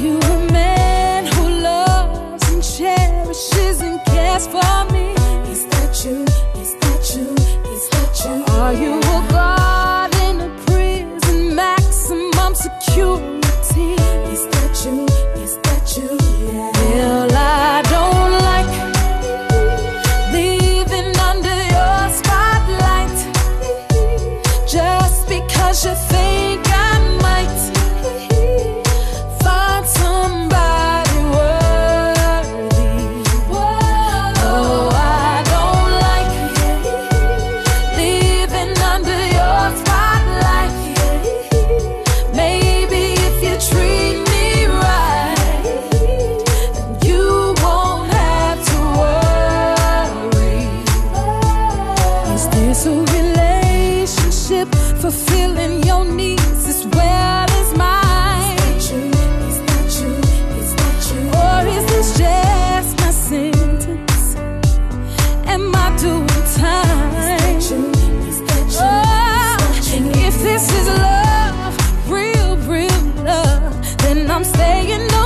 you a man who loves and cherishes and cares for me? Is that you? Is that you? Is that you? Are you a in a prison, maximum security? Is that you? Is that you? Yeah. Well, I don't like living under your spotlight just because you think. Is a relationship fulfilling your needs as well as mine. Is that you? Is that you? Is that you? Or is this just my sentence? Am I doing time? Is that you? Is that you? Oh, is that you? And if this is love, real, real love, then I'm staying.